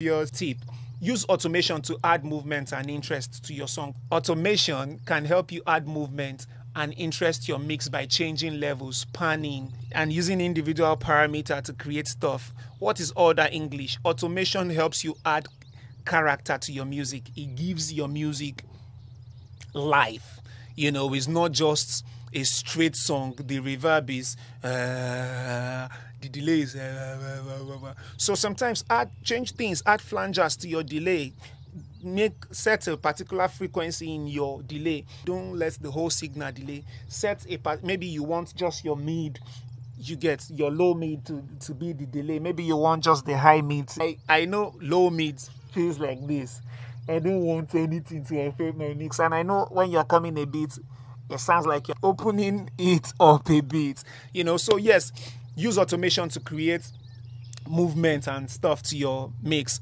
your tip. Use automation to add movement and interest to your song. Automation can help you add movement and interest to your mix by changing levels panning and using individual parameter to create stuff. What is all that english? Automation helps you add character to your music. It gives your music life. You know it's not just a straight song. The reverb is uh, the delay is uh, so sometimes add change things add flangers to your delay. Make set a particular frequency in your delay. Don't let the whole signal delay. Set a part maybe you want just your mid you get your low mid to, to be the delay. Maybe you want just the high mid. I i know low mid feels like this. I don't want anything to affect my mix. And i know when you're coming a bit it sounds like you're opening it up a bit you know? So yes use automation to create movement and stuff to your mix